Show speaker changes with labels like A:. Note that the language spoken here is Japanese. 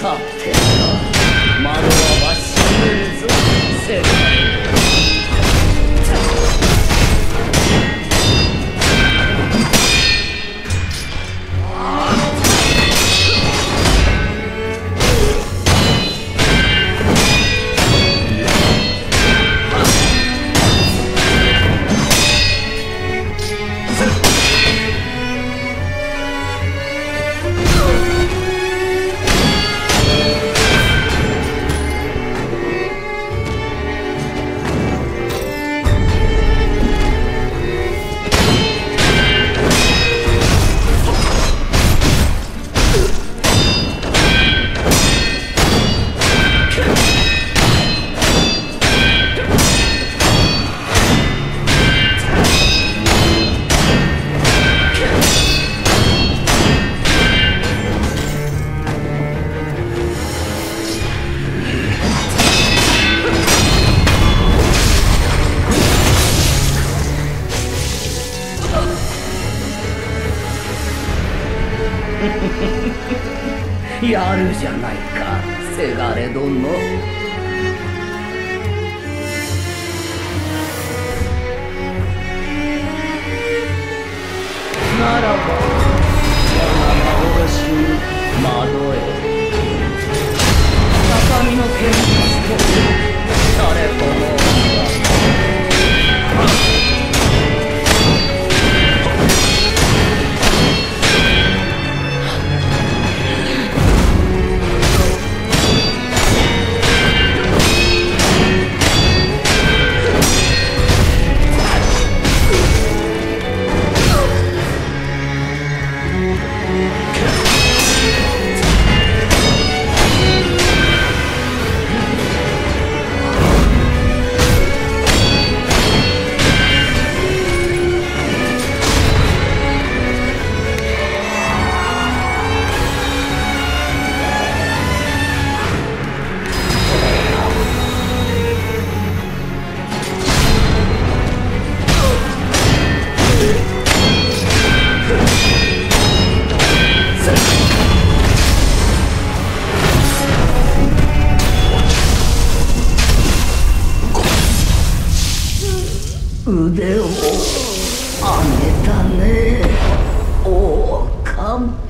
A: さてと窓はやるじゃないか。せがれ殿。腕を上げたね。王冠。